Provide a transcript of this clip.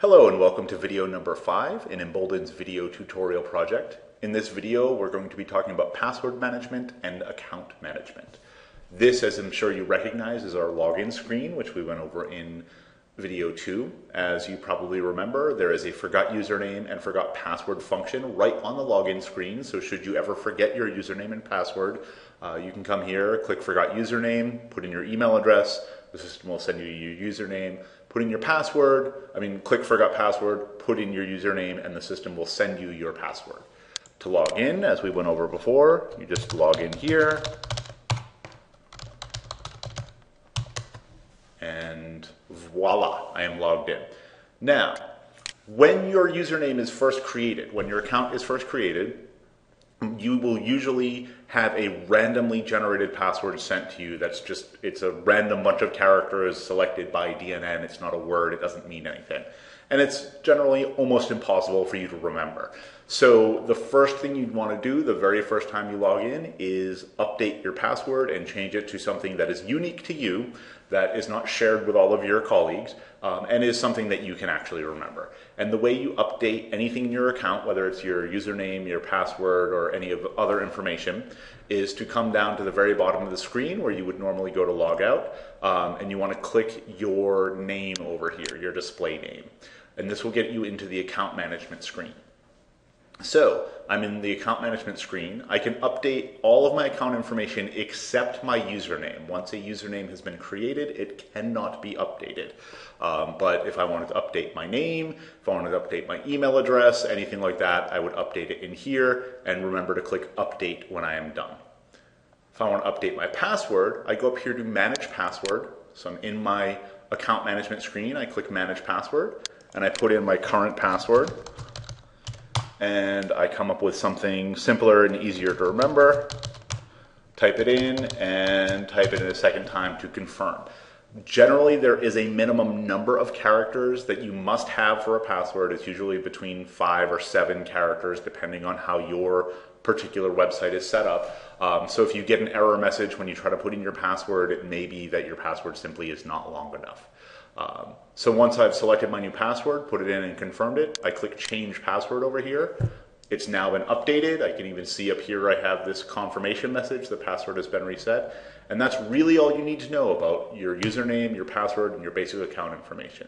Hello and welcome to video number five in Embolden's video tutorial project. In this video, we're going to be talking about password management and account management. This, as I'm sure you recognize, is our login screen, which we went over in video two. As you probably remember, there is a forgot username and forgot password function right on the login screen. So should you ever forget your username and password, uh, you can come here, click forgot username, put in your email address, the system will send you your username, put in your password, I mean, click forgot password, put in your username, and the system will send you your password. To log in, as we went over before, you just log in here, and voila, I am logged in. Now, when your username is first created, when your account is first created, you will usually have a randomly generated password sent to you that's just it's a random bunch of characters selected by DNN it's not a word. It doesn't mean anything. And it's generally almost impossible for you to remember so the first thing you'd want to do the very first time you log in is update your password and change it to something that is unique to you that is not shared with all of your colleagues um, and is something that you can actually remember. And the way you update anything in your account, whether it's your username, your password, or any of other information, is to come down to the very bottom of the screen where you would normally go to log out, um, and you want to click your name over here, your display name. And this will get you into the account management screen. So I'm in the account management screen. I can update all of my account information except my username. Once a username has been created, it cannot be updated. Um, but if I wanted to update my name, if I wanted to update my email address, anything like that, I would update it in here and remember to click update when I am done. If I want to update my password, I go up here to manage password. So I'm in my account management screen. I click manage password and I put in my current password and I come up with something simpler and easier to remember. Type it in and type it in a second time to confirm. Generally, there is a minimum number of characters that you must have for a password. It's usually between five or seven characters, depending on how your particular website is set up. Um, so if you get an error message when you try to put in your password, it may be that your password simply is not long enough. Um, so once I've selected my new password, put it in and confirmed it, I click change password over here. It's now been updated. I can even see up here I have this confirmation message, the password has been reset. And that's really all you need to know about your username, your password, and your basic account information.